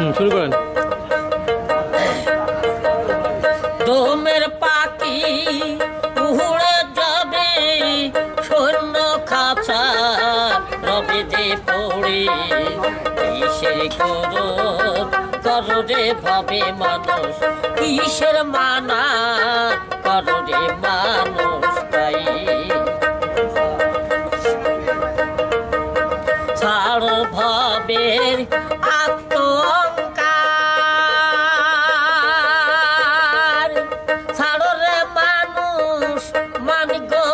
응, 소리가 যে পড়ে। কিসের করো করো ভাবে মানুষ। কিসের মানা? করো মানুষ তাই। ছাড় ভাবের আত্মঙ্কার ছাড় রে মানুষ, মান গরবার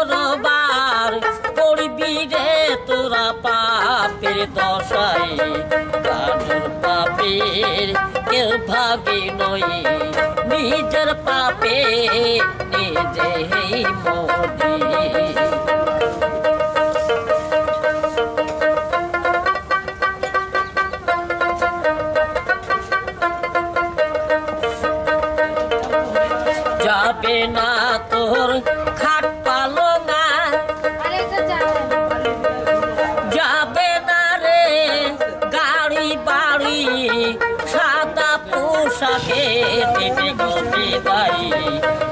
দশাই কানুর পাপের কেউ ভাবি নই নিজের পাপে মরি। যাবে না বাড়ি সাদা পোশাকে দেবে গতি বাড়ি।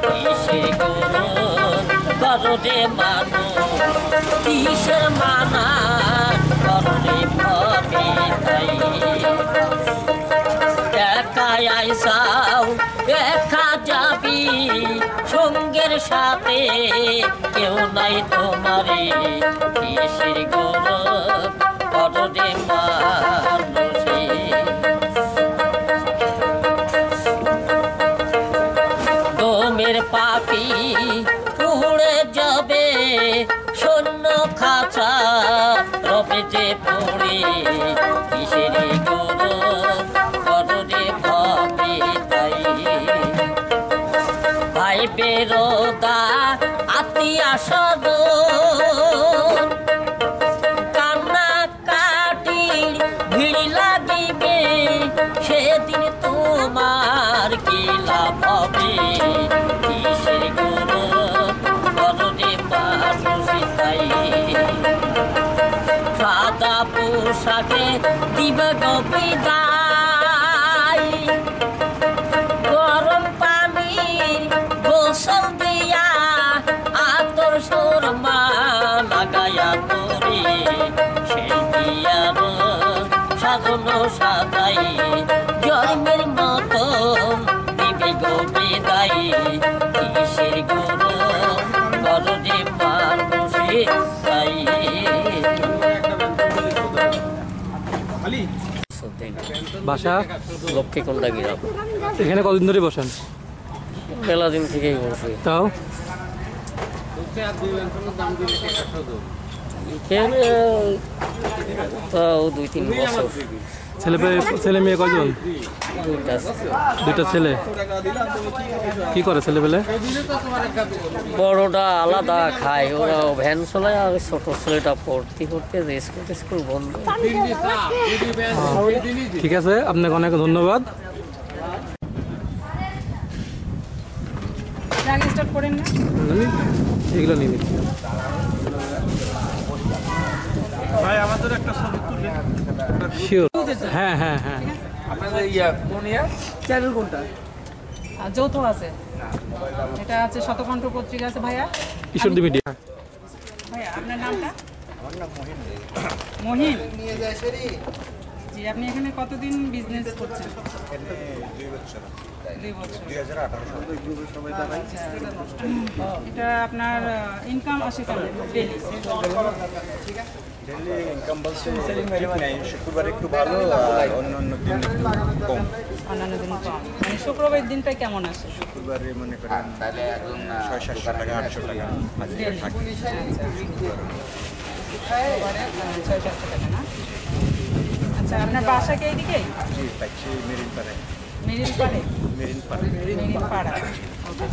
কিসে গরু করো রে মানুষ কিসের মানা? করো রে ভাবে তাই। একা আইসাও, একা যাবি সঙ্গের সাথে, কেউ নাই তোমারে। কিসের গৌরব কররে ভাই বেরোদা আত্মীয় স্বজন কান্না কাটির ভিড় লাগিবে, সেদিন তোমার কি লাভ হবে? সাদা পোশাকে দিয়ার সাজানো সাজাই জন্মের মতন দিবে গোবিদাই কিসের গুরু বলরে মানুষে তাই বাসা? লক্ষ্মী কোনটা গিরাম এখানে কতদিন ধরে বসেন? মেলা দিন থেকেই বলছি তাও? এখানে তাও দুই তিন বছর। ছেলে ছেলে মেয়ে কয়জন? দুইটা দুইটা ছেলে। কি করে ছেলে পেলে? বড়টা আলাদা খায় ওরা ভ্যান চলায় আর ছোট ছেলেটা পড়তে পড়তে যে স্কুল স্কুল বন্ধ। ঠিক আছে আপনাকে অনেক ধন্যবাদ। আগে স্টার্ট করেন আমাদের একটা ছবি শিওর হ্যাঁ হ্যাঁ হ্যাঁ। চ্যানেল কোনটা? যৌথ আছে। এটা আছে শতকণ্ঠ পত্রিকা আছে ভাইয়া। ঈশ্বরদী মিডিয়া। ভাইয়া আপনার নামটা? মহিন জি, আপনি এখানে কতদিন বিজনেস করছেন। এটা আপনার ইনকাম আসে কেমন? ডেলি শুক্রবার একটু ভালো মানে শুক্রবার কেমন মনে করেন ছয় সাতশো টাকা আটশো টাকা আচ্ছা আপনার বাসা কি এইদিকে জি পাচ্ছি মেরিন পাড়ায় মেরিন পাড়ে মেরিন পাড়ায় মেরিন পাড়া ওকে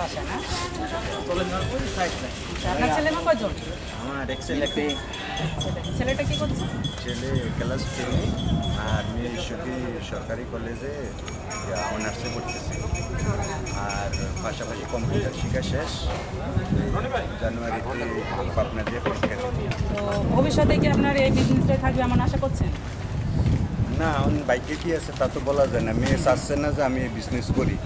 বাসা না? আপনার ছেলে আমার ছেলেটা কি করছে? ছেলে ক্লাস টেনে আর মেয়ে সরকারি কলেজে অনার্সে পড়তেছে। আর পাশাপাশি কম্পিউটার শেখা শেষ। জানুয়ারিতে পরীক্ষা তো ভবিষ্যতে কি আপনার এই বিজনেসটাই থাকবে এমন আশা করছেন? না বাইকে কি আছে তা তো বলা যায় না। মেয়ে চাচ্ছে না যে আমি বিজনেস করি।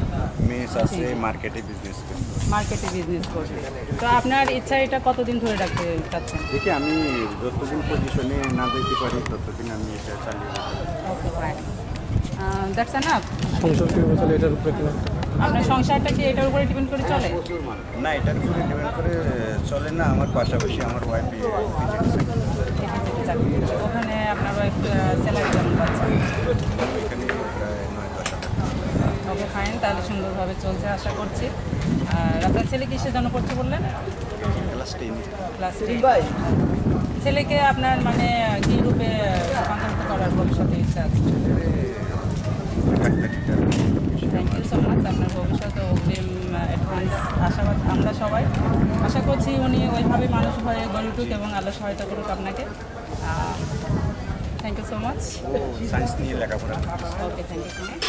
মেয়ে চাচ্ছে মার্কেটে বিজনেস করি। মার্কেটে বিজনেস করবে। তো আপনার ইচ্ছা এটা কতদিন ধরে রাখতে চাচ্ছেন? দেখি আমি যতদিন পজিশনে না যেতে পারি ততদিন আমি এটা চালিয়ে। দ্যাটস এনাফ সংসার কীভাবে চলে এটার উপরে কিনা? আপনার সংসারটা কি এটার উপরে ডিপেন্ড করে চলে? না এটার উপরে ডিপেন্ড করে চলে না আমার পাশাপাশি আমার ওয়াইফ চাকরি ওখানে আপনার স্যালারি কেমন পাচ্ছে? এখানে প্রায় নয় দশ হাজার ওকে ফাইন তাহলে সুন্দরভাবে চলছে আশা করছি। আর আপনার ছেলে কিসের জন্য পড়ছে বললেন? ক্লাস ছেলেকে আপনার মানে কি রূপে রূপান্তরিত করার ভবিষ্যতে ইচ্ছা আছে? থ্যাংক ইউ সো মাচ আপনার ভবিষ্যতে অগ্রিম অ্যাডভান্স আশাবাদ আমরা সবাই। আশা করছি উনি ওইভাবে মানুষ হয়ে গড়ে উঠুক এবং আল্লাহ সহায়তা করুক আপনাকে। Thank you so much science নিয়ে লেখাপড়া। Okay thank you so much